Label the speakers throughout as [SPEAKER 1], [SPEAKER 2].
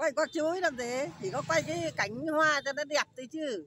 [SPEAKER 1] quay có chuối làm gì? Chỉ có quay cái cảnh hoa cho nó đẹp thôi chứ.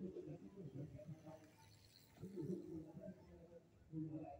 [SPEAKER 2] Thank you.